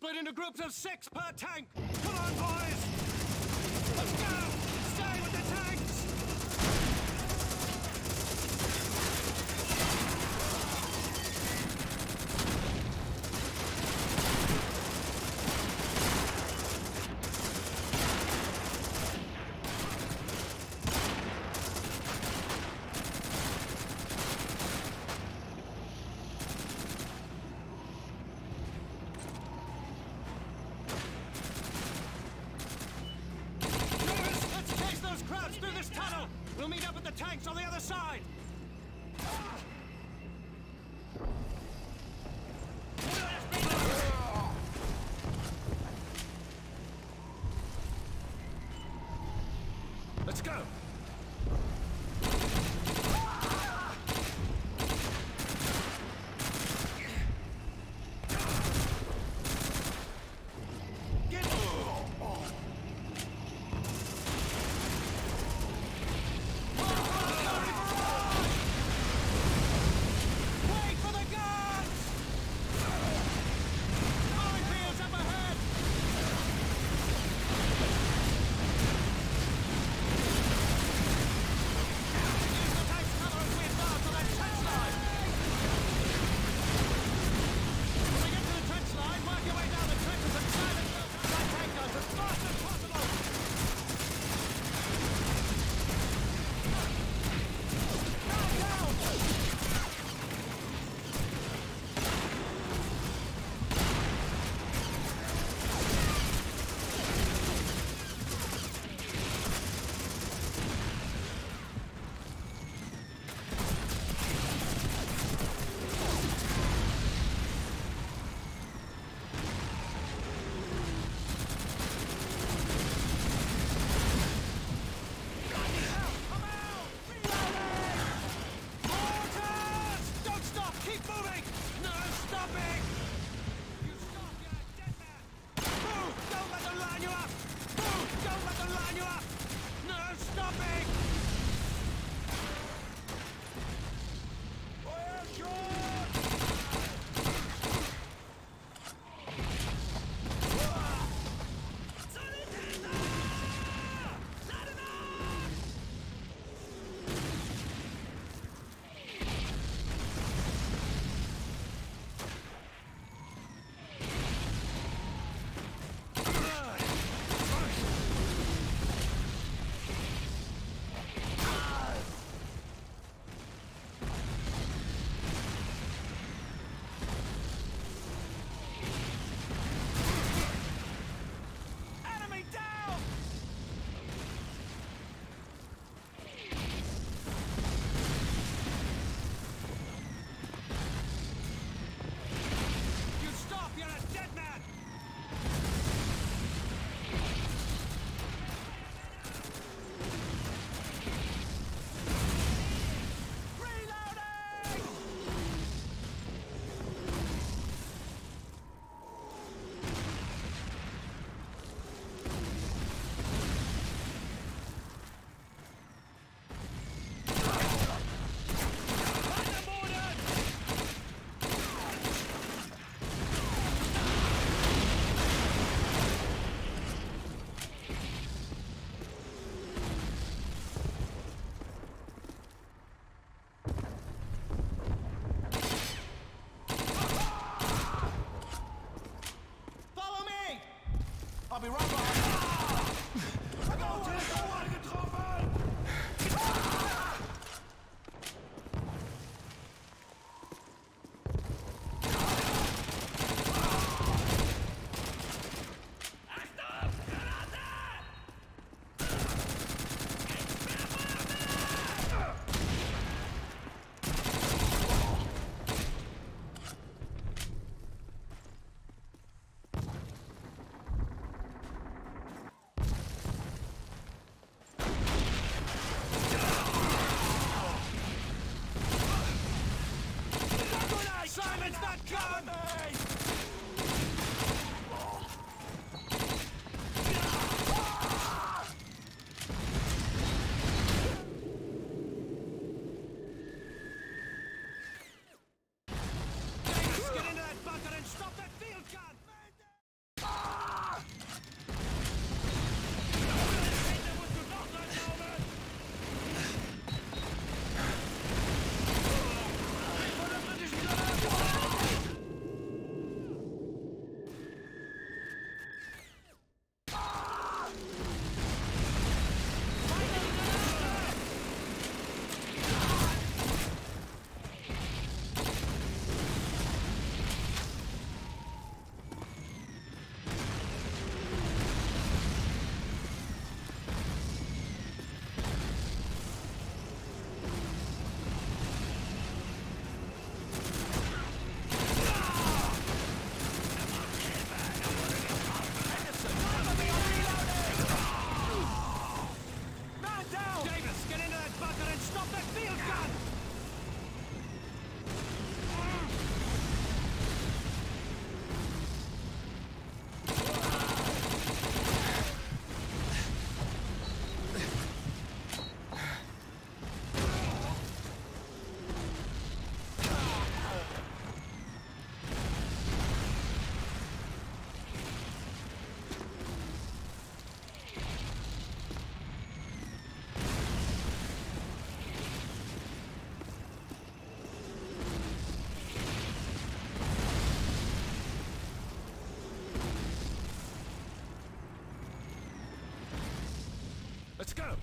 Split into groups of six per tank! Go! I'll be right back. Let's go!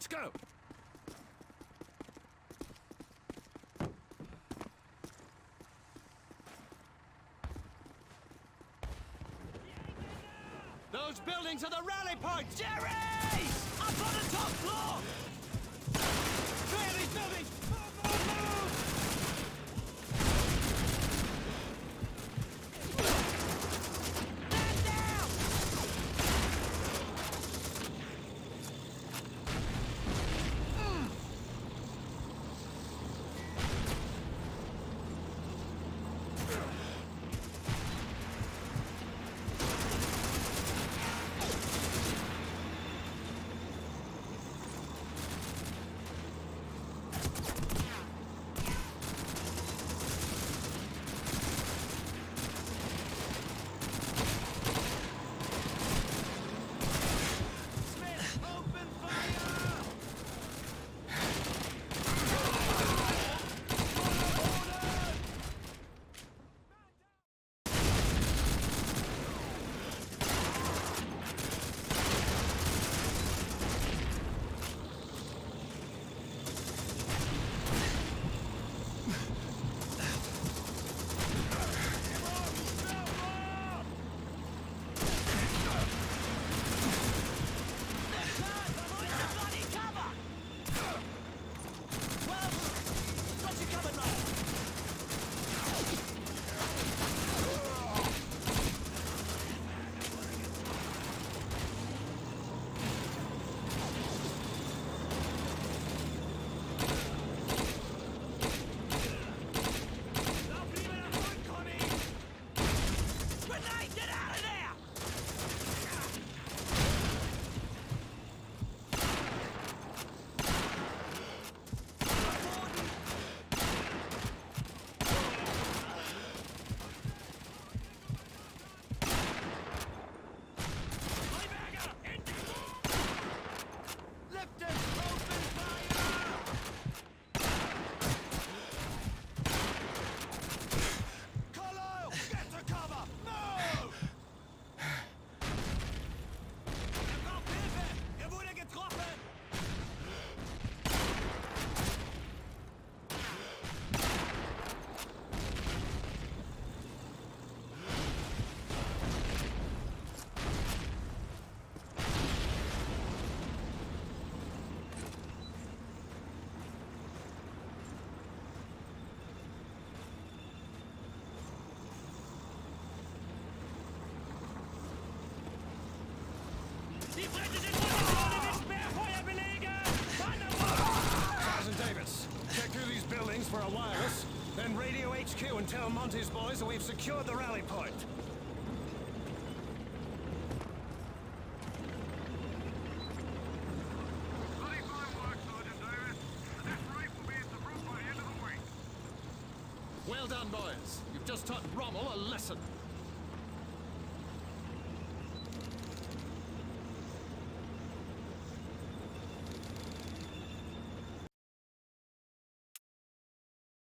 Let's go. Those buildings are the rally points! Jerry! Up on the top floor! Clear these buildings! Move, move, move! Davis, check through these buildings for a wireless, then radio HQ and tell Monty's boys that we've secured the rally point. Bloody fine work, Sergeant Davis. This race will be at by the end of the week. Well done, boys. You've just taught Rommel a lesson.